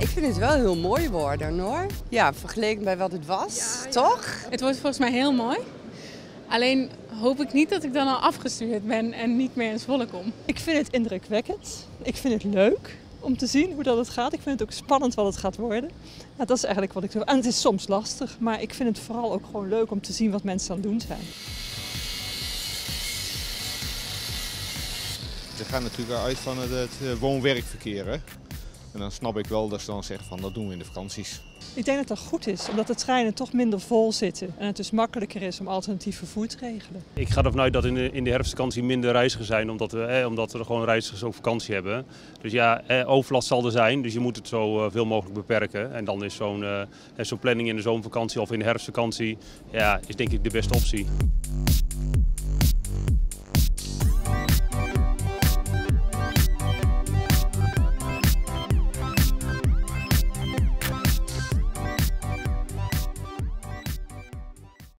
ik vind het wel heel mooi worden hoor. Ja, vergeleken bij wat het was, toch? Het wordt volgens mij heel mooi. Alleen hoop ik niet dat ik dan al afgestuurd ben en niet meer in Zwolle kom. Ik vind het indrukwekkend. Ik vind het leuk om te zien hoe dat het gaat. Ik vind het ook spannend wat het gaat worden. Ja, dat is eigenlijk wat ik doe. En het is soms lastig, maar ik vind het vooral ook gewoon leuk om te zien wat mensen aan het doen zijn. Ze gaan natuurlijk uit van het, woon-werkverkeer. En dan snap ik wel dat ze dan zeggen van dat doen we in de vakanties. Ik denk dat dat goed is, omdat de treinen toch minder vol zitten. En het dus makkelijker is om alternatief vervoer te regelen. Ik ga ervan uit dat in de, in de herfstvakantie minder reizigers zijn, omdat we, eh, omdat we gewoon reizigers ook vakantie hebben. Dus ja, eh, overlast zal er zijn, dus je moet het zo eh, veel mogelijk beperken. En dan is zo'n eh, zo'n planning in de zomervakantie of in de herfstvakantie, ja, is denk ik de beste optie.